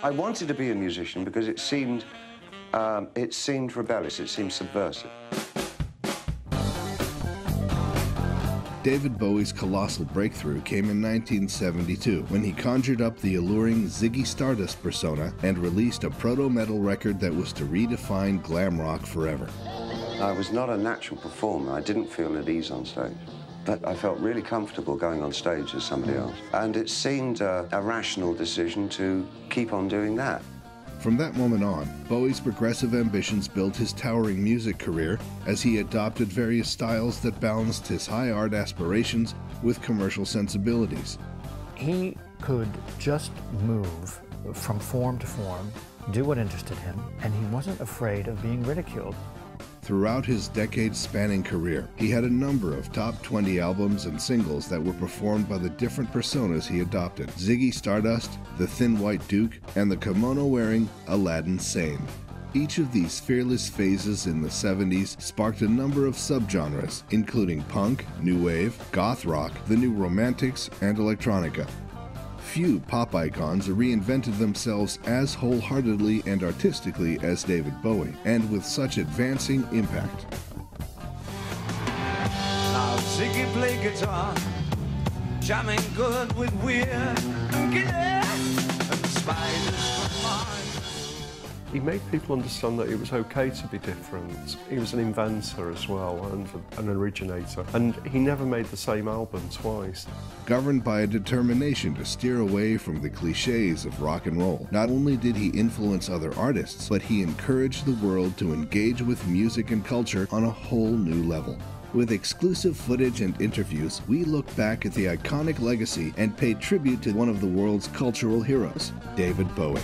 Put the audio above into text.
I wanted to be a musician because it seemed, um, it seemed rebellious, it seemed subversive. David Bowie's colossal breakthrough came in 1972 when he conjured up the alluring Ziggy Stardust persona and released a proto metal record that was to redefine glam rock forever. I was not a natural performer. I didn't feel at ease on stage. But I felt really comfortable going on stage as somebody mm. else. And it seemed a, a rational decision to keep on doing that. From that moment on, Bowie's progressive ambitions built his towering music career as he adopted various styles that balanced his high art aspirations with commercial sensibilities. He could just move from form to form, do what interested him, and he wasn't afraid of being ridiculed. Throughout his decade spanning career, he had a number of top 20 albums and singles that were performed by the different personas he adopted Ziggy Stardust, the Thin White Duke, and the kimono wearing Aladdin Sane. Each of these fearless phases in the 70s sparked a number of subgenres, including punk, new wave, goth rock, the new romantics, and electronica few pop icons reinvented themselves as wholeheartedly and artistically as David Bowie, and with such advancing impact. Now Ziggy play guitar, jamming good with weird He made people understand that it was okay to be different. He was an inventor as well and an originator. And he never made the same album twice. Governed by a determination to steer away from the cliches of rock and roll, not only did he influence other artists, but he encouraged the world to engage with music and culture on a whole new level. With exclusive footage and interviews, we look back at the iconic legacy and pay tribute to one of the world's cultural heroes, David Bowie.